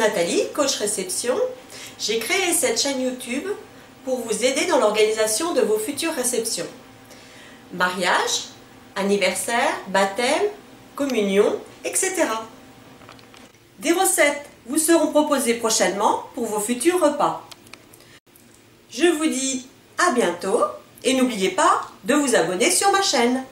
Nathalie, coach réception. J'ai créé cette chaîne YouTube pour vous aider dans l'organisation de vos futures réceptions. Mariage, anniversaire, baptême, communion, etc. Des recettes vous seront proposées prochainement pour vos futurs repas. Je vous dis à bientôt et n'oubliez pas de vous abonner sur ma chaîne.